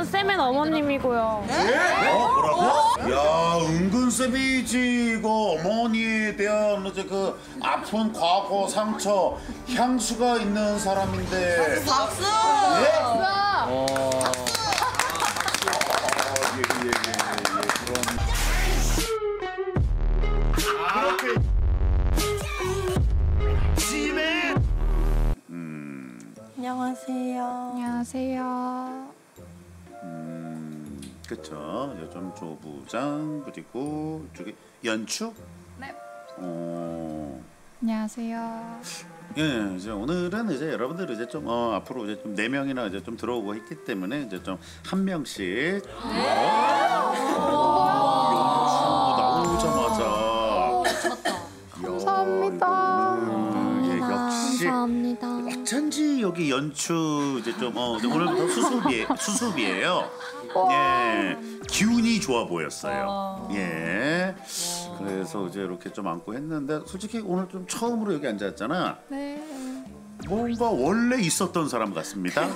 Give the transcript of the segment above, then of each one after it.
저는 쌤의 어머님이고요. 어 뭐라고? 야 은근쌤이지 이거 어머니에 대한 이제 그 아픈 과거 상처 향수가 있는 사람인데 박수! 예? 어. 예, 예, 예, 예, 그럼. 그렇게 심해. 안녕하세요. 안녕하세요. 음, 그쵸. 요즘 조부장 그리고 이쪽에 연추. 네. 어. 안녕하세요. 예, 이제 오늘은 이제 여러분들 이제 좀 어, 앞으로 이제 좀 네 명이나 이제 좀 들어오고 있기 때문에 이제 좀 한 명씩 어, 연주 나오자마자 감사합니다. 예, 역시 감사합니다. 어쩐지 여기 연추 이제 좀 어, 오늘부터 수습이 수습이에요. 예, 기운이 좋아 보였어요. 예, 그래서 이제 이렇게 좀 앉고 했는데 솔직히 오늘 좀 처음으로 여기 앉았잖아. 네. 뭔가 원래 있었던 사람 같습니다.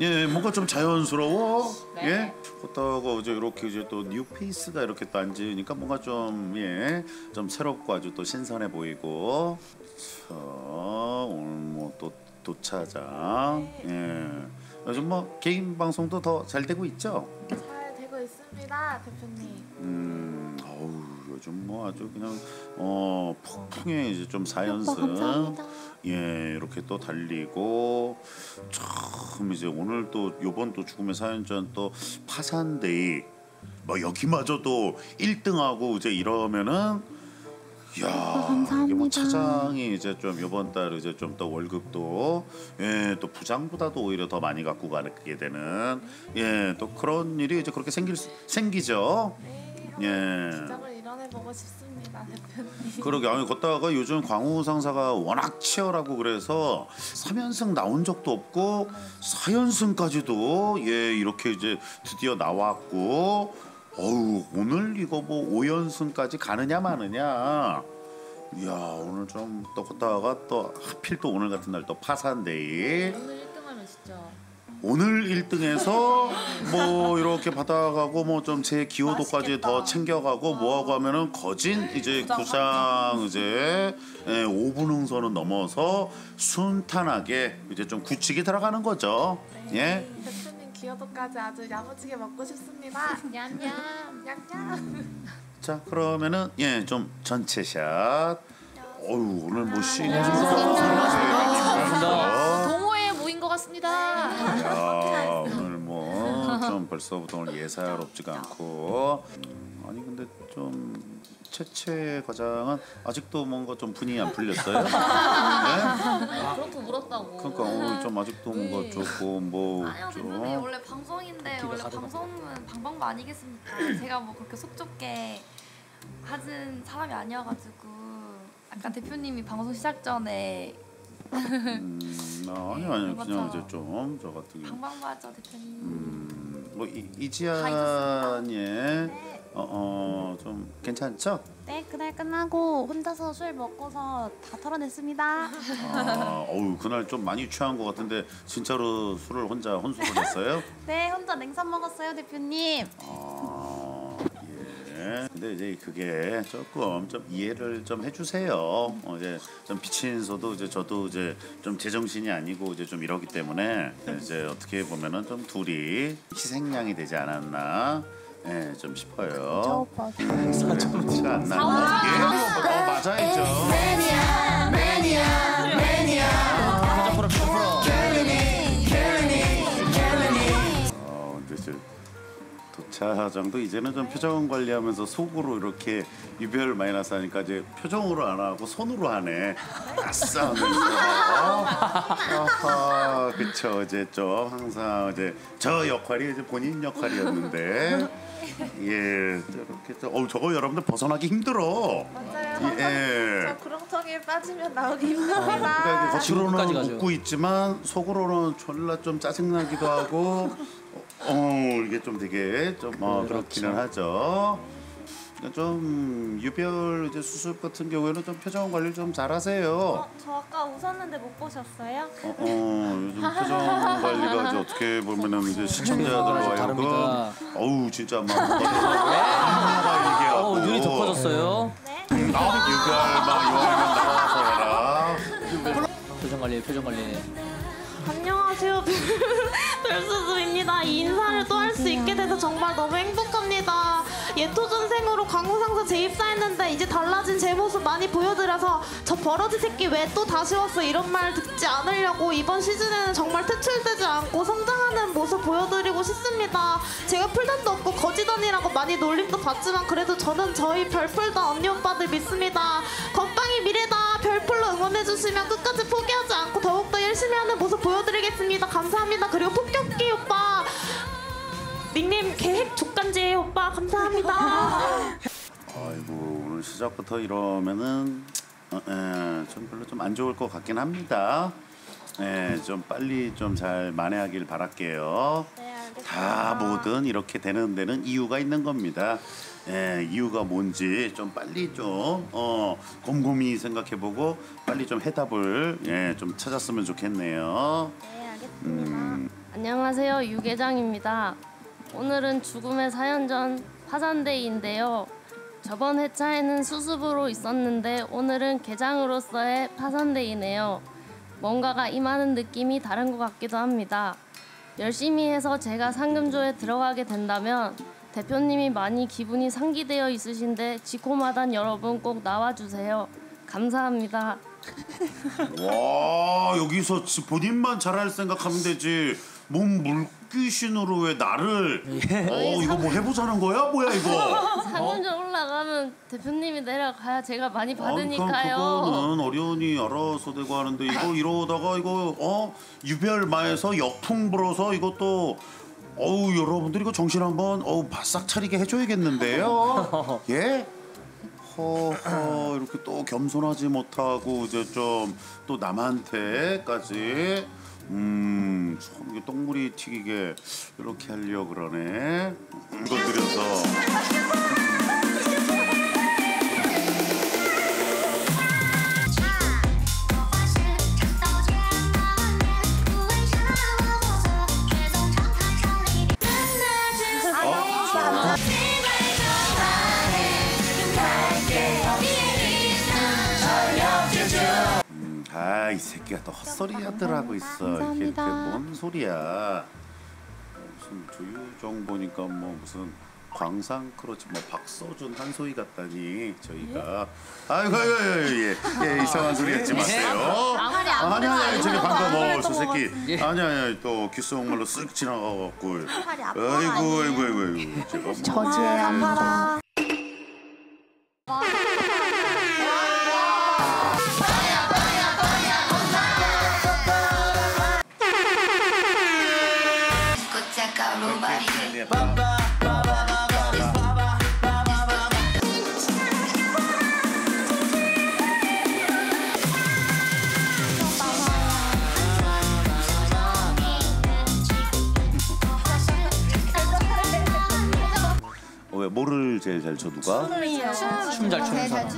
예, 뭔가 좀 자연스러워. 예, 그렇다가 이제 이렇게 이제 또 new face가 이렇게 또 앉으니까 뭔가 좀 예, 좀 새롭고 아주 또 신선해 보이고. 자, 오늘 뭐 또 도차장. 예, 요즘 뭐 개인 방송도 더 잘 되고 있죠. 잘 되고 있습니다, 대표님. 음, 어우 요즘 뭐 아주 그냥 어 폭풍에 이제 좀 사연승 예 이렇게 또 달리고 참 이제 오늘 또 요번 또 죽음의 사연전 또 파산데이 뭐 여기마저도 1등하고 이제 이러면은 야 이게 뭐 차장이 이제 좀 요번 달 이제 좀 더 월급도 예 또 부장보다도 오히려 더 많이 갖고 가게 되는 예 또 그런 일이 이제 그렇게 생길 수- 생기죠. 예. 보고 싶습니다, 대표님. 그러게 아니 걷다가 요즘 광우 상사가 워낙 치열하고 그래서 3연승 나온 적도 없고 4연승까지도 예 이렇게 이제 드디어 나왔고 어우 오늘 이거 뭐 5연승까지 가느냐 마느냐. 이야 오늘 좀 또 걷다가 또 하필 또 오늘 같은 날 또 파산데이. 오늘 1등하면 진짜. 오늘 1등에서 뭐 이렇게 받아가고 뭐 좀 제 기호도까지 더 챙겨가고 뭐하고 하면은 거진 이제 구장 이제 예, 5분 흥선은 넘어서 순탄하게 이제 좀 굳히게 들어가는 거죠. 예. 대표님 기여도까지 아주 야무지게 먹고 싶습니다. 냠냠. 냠냠. 자 그러면은 예 좀 전체 샷. 어유 오늘 뭐 씨. 반갑습니다. 동호회에 모인 것 같습니다. 야 오늘 뭐 좀 벌써부터 오늘 예사롭지가 않고 음, 아니 근데 좀 채채 과장은 아직도 뭔가 좀 분이 안 풀렸어요? 네? 그렇고 물었다고. 그러니까 오늘 좀 아직도 뭔가 네. 조금 뭐 아니요 대표님 좀 원래 방송인데 기가 원래. 방송은 방방부 아니겠습니까? 제가 뭐 그렇게 속 좁게 하진 사람이 아니어가지고 아까 대표님이 방송 시작 전에 음, 아니 아니 그냥. 이제 좀 저 같은 경우 방방부 하죠 대표님. 음, 뭐 이, 다 이지안이 어 어 좀 괜찮죠? 네, 그날 끝나고 혼자서 술 먹고서 다 털어냈습니다. 아, 어우 그날 좀 많이 취한 것 같은데 진짜로 술을 혼자 혼술을 했어요? 네, 혼자 냉삼 먹었어요, 대표님. 아, 예. 근데 이제 그게 조금 좀 이해를 좀 해주세요. 어, 이제 좀 비친소도 이제 저도 이제 좀 제정신이 아니고 이제 좀 이러기 때문에 이제 어떻게 보면은 좀 둘이 희생양이 되지 않았나. 예, 좀 싶어요. 사정치가 안 나는 게 어, 맞아야죠. 표정 풀어 표정 풀어. 어, 근데 이제 도차장도 이제는 좀 표정 관리하면서 속으로 이렇게 유별 마이너스 하니까 이제 표정으로 안 하고 손으로 하네. 아싸 하면서. 그쵸. 이제 좀 항상 이제 저 역할이 이제 본인 역할이었는데. 예, 이렇게 또, 어, 저거 여러분들 벗어나기 힘들어. 맞아요. 예. 저 구렁텅이에 빠지면 나오기 그러니까 힘듭니다. 끝까지 겉으로는 가죠. 웃고 있지만 속으로는 졸라 좀 짜증나기도 하고 어 이게 좀 되게 좀 어, 그렇기는 하죠. 좀 유별 이제 수술 같은 경우에는 좀 표정 관리 좀 잘하세요. 저 아까 웃었는데 못 보셨어요? 어, 어 요즘 표정 관리가 이제 어떻게 보면은 이제 시청자들과 하여금 다릅니다. 어우 진짜 막 이게 어, 눈이 덮어졌어요. 네. 유별 막 이왕이면 나와서 해라. 표정 관리, 표정 관리. 안녕하세요. 별수수입니다. 이 인사를 또 할 수 있게 돼서 정말 너무 행복합니다. 예토전생으로 광고상사 재입사했는데 이제 달라진 제 모습 많이 보여드려서 저 버러지 새끼 왜 또 다시 왔어 이런 말 듣지 않으려고 이번 시즌에는 정말 퇴출되지 않고 성장하는 모습 보여드리고 싶습니다. 제가 풀단도 없고 거지단이라고 많이 놀림도 받지만 그래도 저는 저희 별풀단 언니 오빠들 믿습니다. 건빵이 미래다 별풀로 응원해주시면 끝까지 포기하지 않고 더욱더 열심히 하는 모습 보여드리겠습니다. 감사합니다. 그리고 폭격기 오빠 닉네임 계획 족간지예요 오빠 감사합니다. 아이고 오늘 시작부터 이러면은 어, 에, 좀 별로 좀 안 좋을 것 같긴 합니다. 예, 좀 빨리 좀 잘 만회하길 바랄게요. 다 뭐든 이렇게 되는 데는 이유가 있는 겁니다. 예, 이유가 뭔지 좀 빨리 좀 어, 곰곰이 생각해보고 빨리 좀 해답을 예, 좀 찾았으면 좋겠네요. 안녕하세요 유계장입니다. 오늘은 죽음의 4년 전 파산데이인데요. 저번 회차에는 수습으로 있었는데 오늘은 개장으로서의 파산데이네요. 뭔가가 임하는 느낌이 다른 것 같기도 합니다. 열심히 해서 제가 상금조에 들어가게 된다면 대표님이 많이 기분이 상기되어 있으신데 지코마단 여러분 꼭 나와주세요. 감사합니다. 와 여기서 지- 본인만 잘할 생각하면 되지 몸 물귀신으로 왜 나를? 어 이거 뭐 해보자는 거야? 뭐야 이거? 상금조 올라가면 대표님이 내려가야 제가 많이 받으니까요. 아, 그거는 어려우니 알아서 되고 하는데 이거 이러다가 이거 어? 유별마에서 역풍 불어서 이것도 어우 여러분들 이거 정신 한번 어우 바싹 차리게 해줘야겠는데요? 예? 허허 이렇게 또 겸손하지 못하고 이제 좀 또 남한테까지 음, 참 이게 똥물이 튀기게 이렇게 하려 그러네. 이거 들여서. 아, 이 새끼가 또 헛소리들 하고 있어. 이게 이렇게 뭔 소리야? 무슨 조유정 보니까 뭐 무슨 광상 크로치 뭐 박서준 한소희 같다니 저희가. 아이고 아이고 아이고, 예, 예 이상한 소리 하지 마세요. 아니 아니 아니 저기 방금 뭐저 새끼 아니 아니 또 귓속말로 쓱 지나가갖고. 아이고 아이고 아이고 아이고 뭐 저지의 아파라. 어, 왜 뭐를 제일 잘 쳐 누가? 춤잘 추는 사람.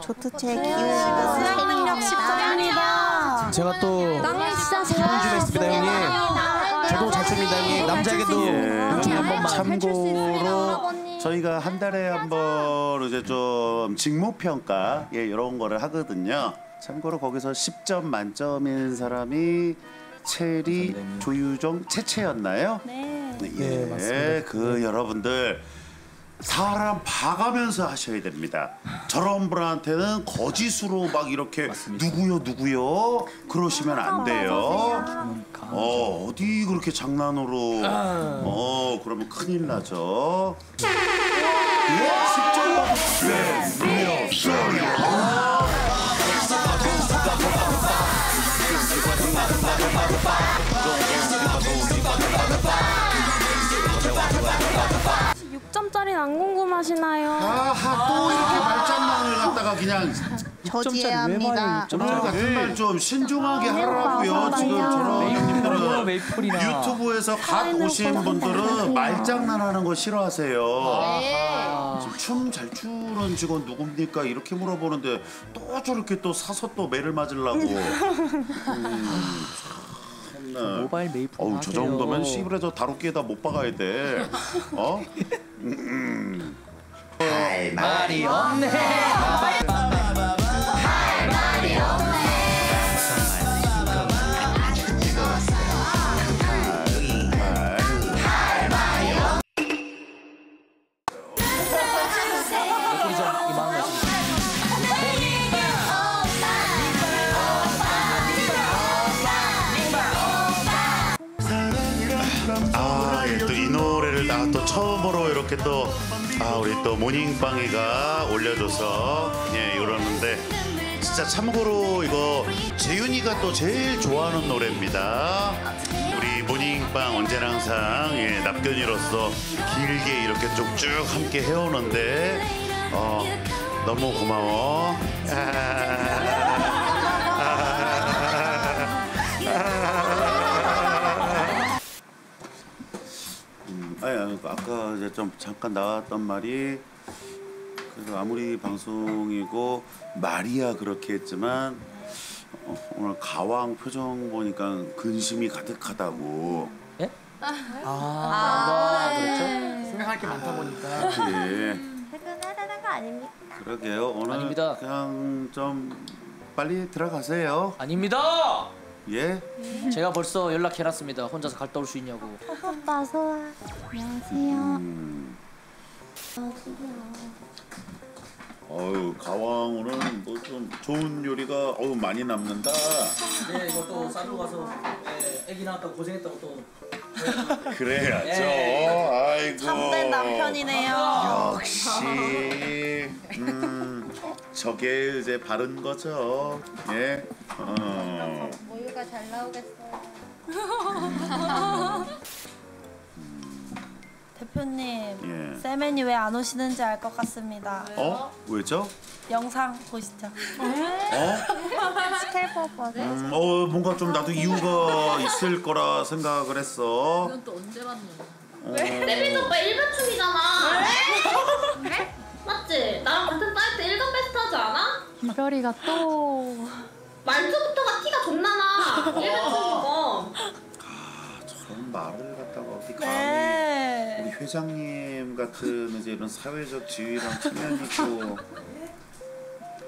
조트체 기우시고 수행 능력 10점입니다. 제가 또 준비했습니다 형님 저도 잘 춥니다 형님 남자에게도 예. 중에 한 번만 참고로 저희가 한 달에 한 번 이제 좀 직무 평가 예 이런 거를 하거든요. 참고로 거기서 10점 만점인 사람이 체리 선생님. 조유정 채채였나요? 네. 예, 네, 맞습니다. 그 여러분들 사람 봐가면서 하셔야 됩니다. 저런 분한테는 거짓으로 막 이렇게 누구요 누구요 그러시면 안 돼요. 어 어디 그렇게 장난으로 어 그러면 큰일 나죠. 예, 10점 안 궁금하시나요? 아하 또 이렇게 말장난을 갖다가 그냥 거지해야 합니다. 오늘 같은 날좀 신중하게 하라고요. 지금 저런 뭐야 형님들은 메이플이나. 유튜브에서 갓 오신 분들은 말장난하는 거 싫어하세요. 아, 지금 춤잘 추는 직원 누굽니까? 이렇게 물어보는데 또 저렇게 또 사서 또 매를 맞으려고. 음. 모바일 메이플. 어우 저 정도면 시브레저 다루기에다 못 박아야 돼. 어? 음, 말이 없네. 메이플이 또 모닝빵이가 올려줘서 예, 이러는데 진짜 참고로 이거 재윤이가 또 제일 좋아하는 노래입니다. 우리 모닝빵 언제나 항상 예, 납견이로서 길게 이렇게 쭉쭉 함께 해오는데 어, 너무 고마워. 음, 아까 이제 좀 잠깐 나왔던 말이 그래서 아무리 방송이고 말이야 그렇게 했지만 어, 오늘 가왕 표정 보니까 근심이 가득하다고. 예? 아, 그렇죠. 생각할 게 많다 보니까. 예, 퇴근하라는 거 아닙니까? 그러게요. 오늘 아닙니다. 그냥 좀 빨리 들어가세요. 아닙니다. 예. 제가 벌써 연락해놨습니다. 혼자서 갔다 올 수 있냐고. 오빠 소아. 안녕하세요. 음. 어유 가왕 오늘 뭐좀 좋은 요리가 어우 많이 남는다. 네, 이것도 싸러 가서 애기 낳았다고 고생했다고 또. 그래야죠. 예. 아이고. 참된 남편이네요. 역시 음 저게 이제 바른 거죠. 예. 어. 모유가 잘 나오겠어요. 대표님, 예. 세맨이 왜 안 오시는지 알 것 같습니다. 어? 왜죠? 영상 보시죠. 어? 스케일퍼 음, 어 뭔가 좀 나도 이유가 있을 거라 생각을 했어. 또 언제 봤냐? 왜? 오빠 일반충이잖아. 네? 맞지? 나랑 같은 사이트 일간 베스트 하지 않아? 이별이가 또 말투부터가 티가 존나 나. 일반충이건. 저런 말을 갖다가 어디 감히 네. 회장님 같은 이제 이런 사회적 지위랑 측면이 있고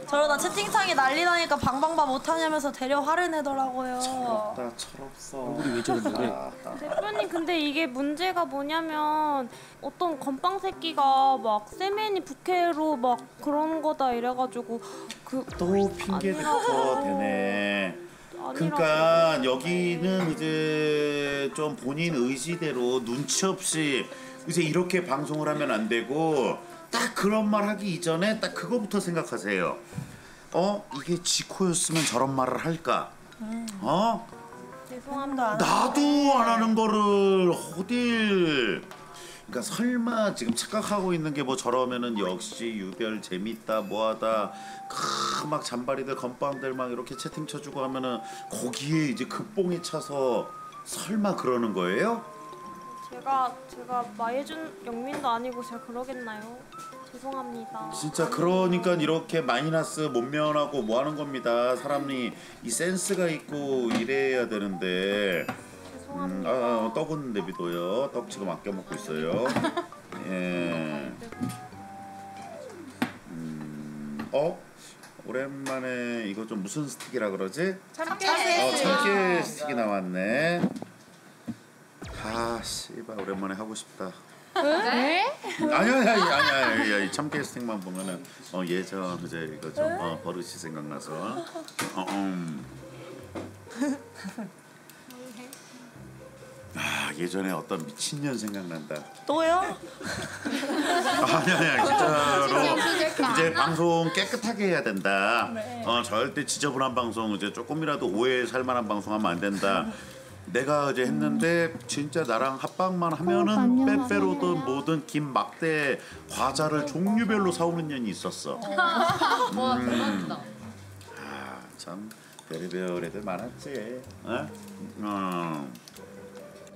저러다 채팅창이 난리 나니까 방방바 못하냐면서 되려 화를 내더라고요. 철없다 철없어. 얼굴이 왜 저런데, 왜? 아, 아. 대표님 근데 이게 문제가 뭐냐면 어떤 건빵 새끼가 막 세맨이 부캐로 막 그런 거다 이래가지고 그 또 핑계부터 되네. 아니라고 그러니까 여기는 이제 좀 본인 의지대로 눈치 없이 이제 이렇게 방송을 하면 안 되고 딱 그런 말 하기 이전에 딱 그거부터 생각하세요. 어 이게 지코였으면 저런 말을 할까? 어 죄송합니다. 안 나도 안 하는 거를 어딜 그러니까 설마 지금 착각하고 있는 게 뭐 저러면은 역시 유별 재밌다 뭐하다 크막 잔바리들 건빵들 막 이렇게 채팅 쳐주고 하면은 거기에 이제 극봉이 차서 설마 그러는 거예요? 제가 제가 마예준 영민도 아니고 제가 그러겠나요? 죄송합니다. 진짜 그러니까 이렇게 마이너스 못 면하고 뭐 하는 겁니다. 사람이 이 센스가 있고 이래야 되는데. 음, 아, 아, 떡은 내비둬요. 떡 지금 아껴 먹고 있어요. 예. 음, 어? 오랜만에 이거 좀 무슨 스틱이라 그러지? 참깨. 어, 참깨 스틱이 나왔네. 아, 씨발 오랜만에 하고 싶다. 왜? 아니 아니 아니 아니 아니, 아니 참깨 스틱만 보면은 어 예전 이제 이거 좀 어, 버릇이 생각나서 어, 음. 아 예전에 어떤 미친년 생각난다. 또요? 아니 아니 진짜로 이제 방송 깨끗하게 해야 된다. 어 절대 지저분한 방송 이제 조금이라도 오해 살 만한 방송 하면 안 된다. 내가 이제 했는데 진짜 나랑 합방만 하면은 안녕하세요. 빼빼로든 뭐든 김 막대 과자를 종류별로 사오는 년이 있었어. 와 대박이다. 참 별의별 애들 많았지. 어? 어.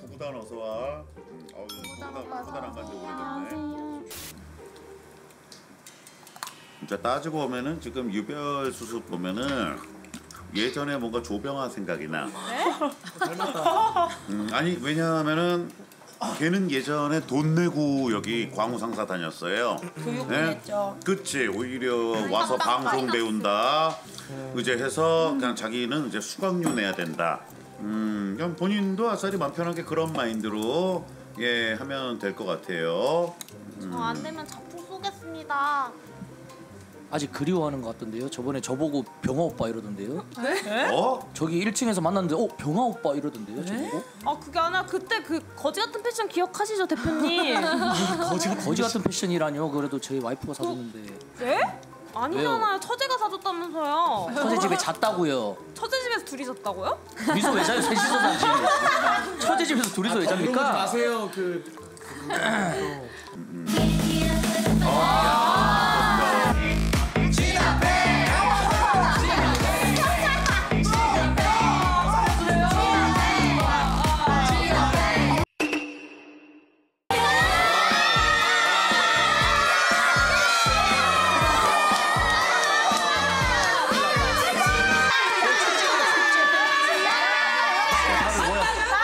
구구단 어서 와. 음, 어우, 구구단 구구단 안 간지 오래됐네. 진짜 따지고 보면은 지금 유별 수습 보면은 예전에 뭔가 조병아 생각이 나. 음, 아니 왜냐하면은 걔는 예전에 돈 내고 여기 광우 상사 다녔어요. 교육했죠. 그치 오히려 와서 방송 배운다. 이제 해서 그냥 자기는 이제 수강료 내야 된다. 음, 그냥 본인도 아싸리 맘 편하게 그런 마인드로 예 하면 될 것 같아요. 저안 되면 작품 쏘겠습니다. 아직 그리워하는 것 같던데요. 저번에 저보고 병아 오빠 이러던데요. 어? 저기 1층에서 만났는데 어 병아 오빠 이러던데요. 저보고 아 그게 아니라 그때 그 거지 같은 패션 기억하시죠 대표님? 거지 거지 같은 패션이라뇨. 그래도 저희 와이프가 사줬는데 네? 아니잖아요. 처제가 사줬다면서요. 처제 집에 잤다고요. 처제 집에서 둘이 잤다고요? 둘이서 왜 자요? 셋이서 자지. 처제 집에서 둘이서 왜 잡니까? 마세요. 그 역시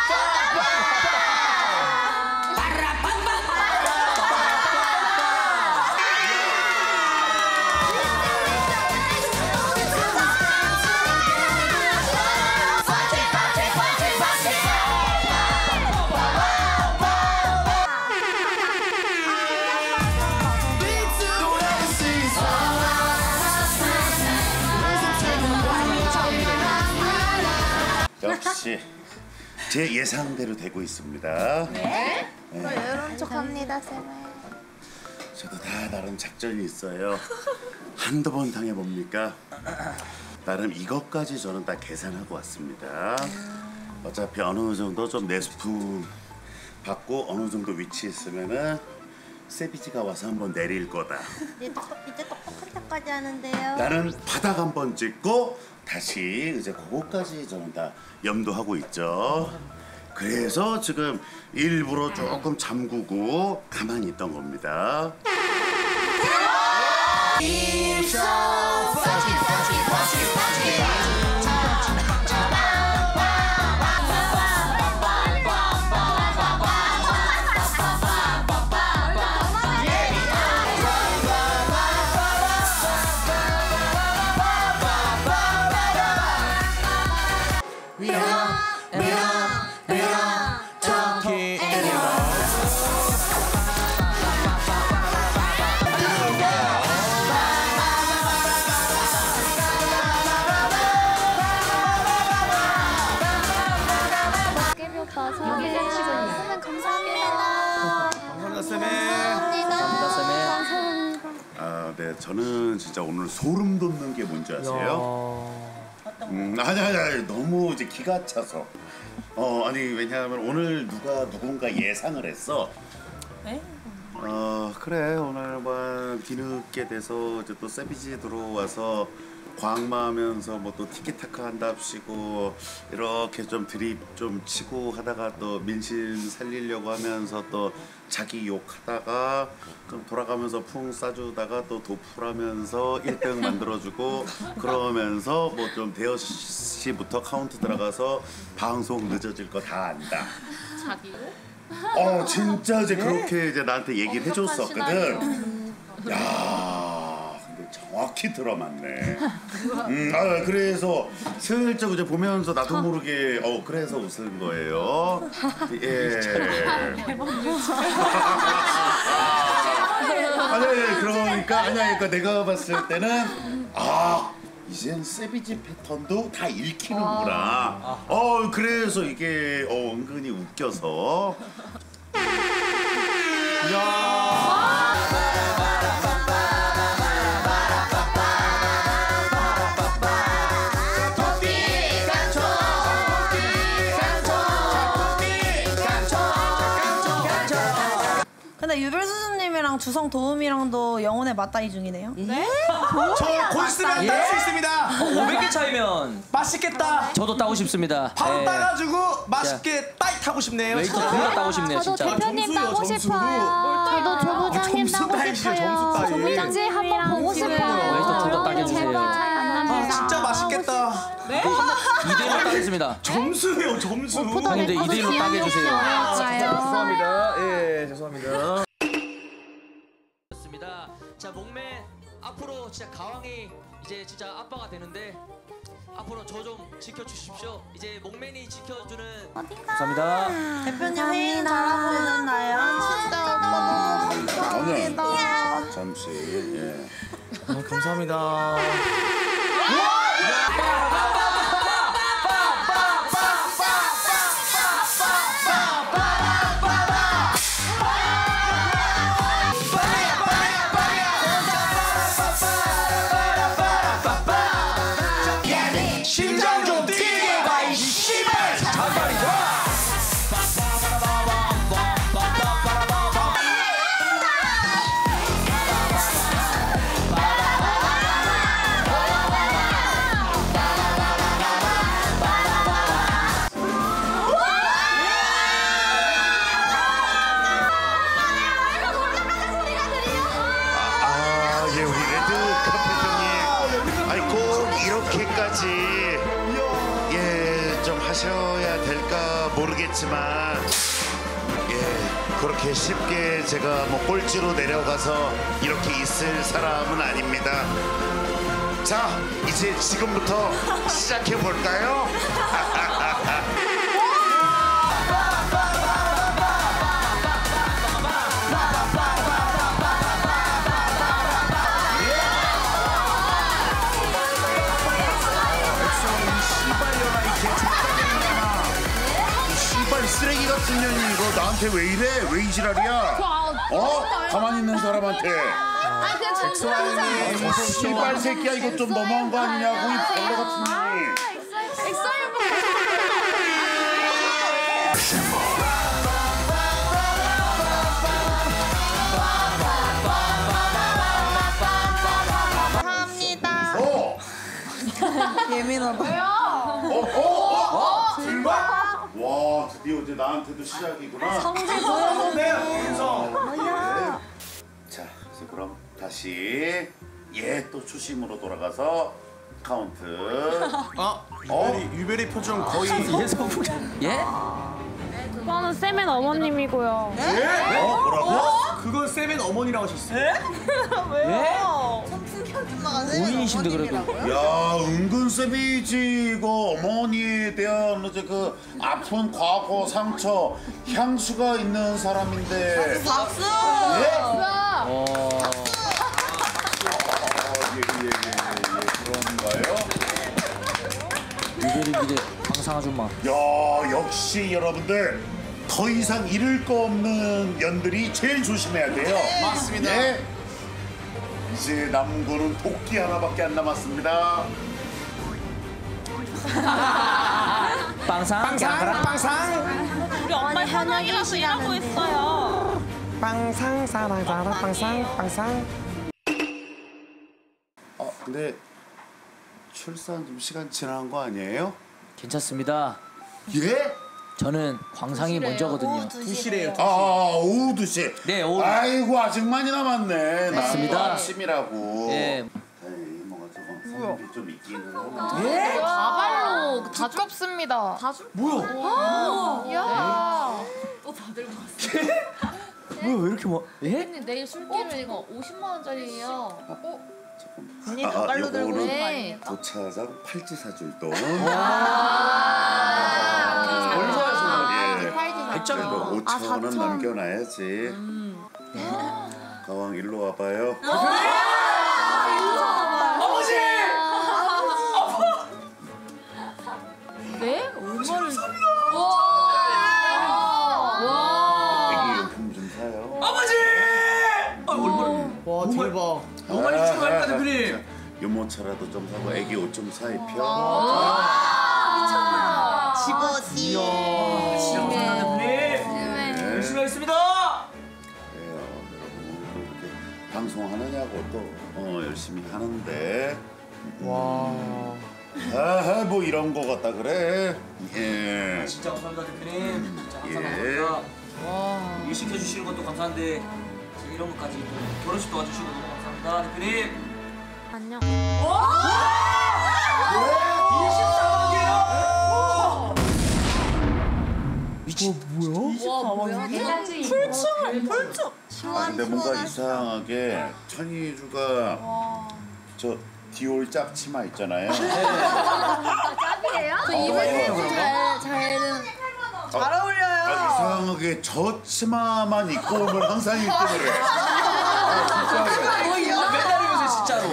제 예상대로 되고 있습니다. 이런 척합니다, 쌤. 저도 다 나름 작전이 있어요. 한두 번 당해 봅니까? 나름 이것까지 저는 다 계산하고 왔습니다. 어차피 어느 정도 좀 내수품 받고 어느 정도 위치에 있으면은 세비지가 와서 한번 내릴 거다. 이제 똑- 이제 똑똑한 척까지 하는데요. 나는 바닥 한번 찍고 다시 이제 그거까지 저는 다 염두하고 있죠. 그래서 지금 일부러 조금 잠그고 가만히 있던 겁니다. 네, 저는 진짜 오늘 소름 돋는 게 뭔지 아세요? 음, 아니 아니 아니 너무 이제 기가 차서. 어, 아니 왜냐하면 오늘 누가 누군가 예상을 했어. 어, 그래 오늘 뭐 뒤늦게 돼서 이제 또 세비지 들어와서 광마하면서 뭐 또 티키타카 한답시고 이렇게 좀 드립 좀 치고 하다가 또 민심 살리려고 하면서 또 자기 욕하다가 그럼 돌아가면서 풍 싸주다가 또 도풀하면서 1등 만들어주고 그러면서 뭐 좀 대여섯 시부터 카운트 들어가서 방송 늦어질 거 다 안다. 어 진짜 이제 그렇게 이제 나한테 얘기를 해줬었거든. 야 정확히 들어맞네. 음, 아 그래서 슬쩍 이제 보면서 나도 모르게 어 그래서 웃은 거예요. 예. 아니 아니 그러니까 아니 아니 그러니까 내가 봤을 때는 아. 이젠 세비지 패턴도 다 읽히는구나. 어 그래서 이게 어 은근히 웃겨서 근 유별수수님이랑 주성 도움이랑도 영혼의 맞다이 중이네요. 저곧 있으면 딸수 있습니다. 500개 차이면 맛있겠다. 저도 따고 싶습니다. 바로 예. 따가지고 맛있게 따이 타고 싶네요. 웨이터 둘다 따고 싶네요, 저도 진짜. 대표님 점수요, 따고 점수. 싶어요. 저도 조부장님 따고 싶어요. 따이. 조부장지 한번 보고 싶어요. 웨이터 둘다 따게 해주세요. 아, 진짜 맛있겠다. 2대1로 따겠습니다. 점수요, 점수. 형님들 2대1로 따게 해주세요. 아, 죄송합니다. 예, 죄송합니다. 자 목맨 앞으로 진짜 가왕이 이제 진짜 아빠가 되는데 앞으로 저 좀 지켜주십시오. 이제 목맨이 지켜주는 감사합니다. 대표님 회의는 잘하고 있나요? 저는 잠시 예. 아, 감사합니다. 예, 그렇게 쉽게 제가 뭐 꼴찌로 내려가서 이렇게 있을 사람은 아닙니다. 자, 이제 지금부터 시작해 볼까요? 어? 가만히 있는 사람한테 아, 그냥 엑소아이 전 씨발 새끼야 이거 좀 너무한 거 아니냐고 이 벌레 같은 놈이 감사합니다. 어? 예민하다. 어? 어? 어? 정말? 와 드디어 이제 나한테도 시작이구나. 성대 성대 성자 이제 그럼 다시 예또 초심으로 돌아가서 카운트. 아 어? 유별이, 유별이 표정 거의 예성 예? 아. 그거는 쌤의 어머님이고요. 예? 어? 뭐라고? 그건 쌤의 어머니라고 하셨어요. 예? 왜요? 5인이신데 그래도. 야 은근 세비지가 어머니에 대한 이제 그 아픈 과거 상처 향수가 있는 사람인데 박수! 예? 어, 예예예 예, 예, 예, 그런가요? 유별이 기대 방상 아줌마. 야 역시 여러분들 더 이상 잃을 거 없는 연들이 제일 조심해야 돼요. 네. 맞습니다. 네. 이제 남은 거는 도끼 하나밖에 안 남았습니다. 빵상. 빵상, 빵상. 우리 엄마 현역이라서 일하고 있어요. 빵상, 사랑, 사랑, 빵상, 빵상. 어 근데 출산 좀 시간 지난 거 아니에요? 괜찮습니다. 예? 저는 광상이 먼저거든요. 두시래요. 아 오후 2시. 네, 오후. 아이고 아직 많이 남았네. 맞습니다. 나도 아침이라고. 예. 에이 뭐가 조금 성질이 좀 있기는 하고. 가발로 다 두껍습니다. 다 주... 뭐야? 야. 뭐야 왜 이렇게 뭐? 예? 언니 내일 술기로 이거 50만 원짜리예요. 언니 가발로 들고 요거는 네. 도차장 팔찌 사줄 돈. 아, 예. 팔찌 그래도 5천 원은 남겨놔야지. 가왕 일로 와봐요. 네? 얼마를? 애기 용품 좀 사요. 아버지! 아, 얼마나. 와, 대박. 너무 많이 추천합니다, 대표님. 유모차라도 좀 사고 애기 옷 좀 사 입혀. 집어지. 감사합니다, 대표님. 열심히 하겠습니다. 그래요. 방송하느냐고 또 어, 열심히 하는데 와. 아, 뭐 이런 거 같다 그래. 예. 진짜 감사합니다 대표님. 진짜 항상 예. 감사합니다. 일 시켜주시는 것도 감사한데 진짜 이런 것까지 또 결혼식도 와주시고 너무 감사합니다 대표님. 안녕. 풀춤을 풀춤. 아, 근데 뭔가 이상하게 천이주가 저 디올 짭 치마 있잖아요. 짭이에요? 저 입을 잘 잘은 잘 어울려요. 아, 이상하게 저 치마만 입고 오면 항상 1등을 해. 아, 매달리면서 진짜로.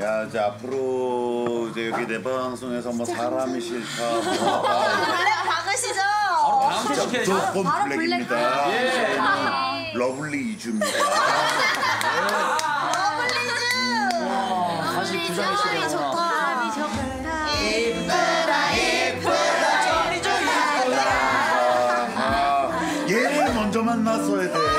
야, 이제 앞으로 이제 여기 내 방송에서 뭐 사람이 싫다. 블랙 박으시죠. 다음 주 진짜 시켜야죠. 무조건 바로 black입니다. 예. 러블리 이주입니다. 다시 부장이시네요. 사람이 좋다. 아, 얘를 먼저 만났어야 돼.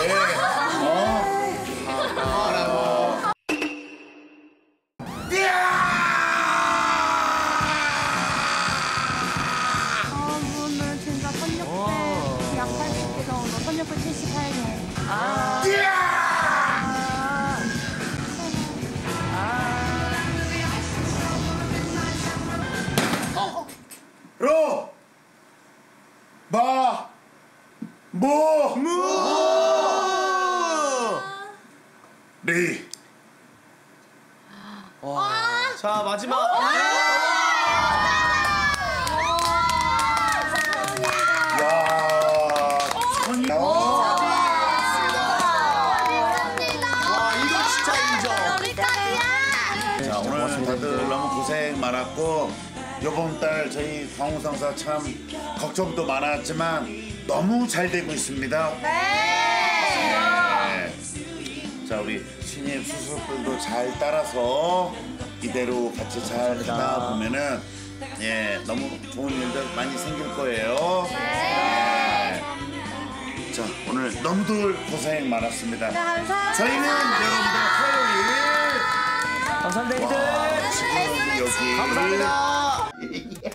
리! 자 마지막. 야, 천이. 와, 와 이거 진짜 인정. 자, 오늘 다들 너무 고생 많았고, 요번 달 저희 광우상사 참 걱정도 많았지만 너무 잘 되고 있습니다. 네. 자, 우리 신입 수습들도 잘 따라서 이대로 같이 잘 하다 보면은 예, 너무 좋은 일들 많이 생길 거예요. 네. 자, 오늘 너무들 고생 많았습니다. 저희는 여러분들 화요일 감사합니다. 와, 지금 여기 감사합니다.